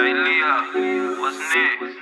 Hey Leah, what's next?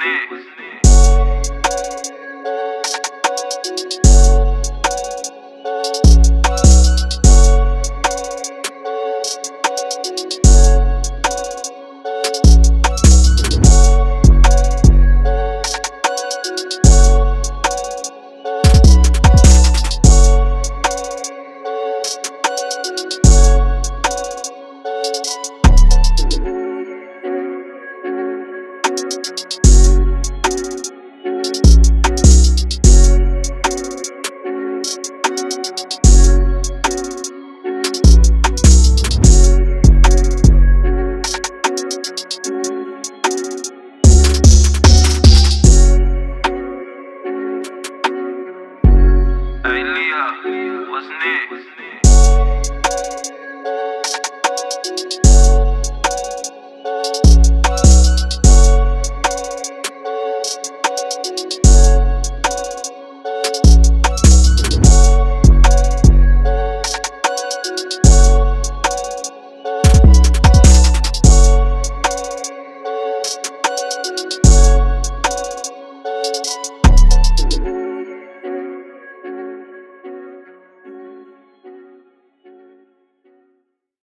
next.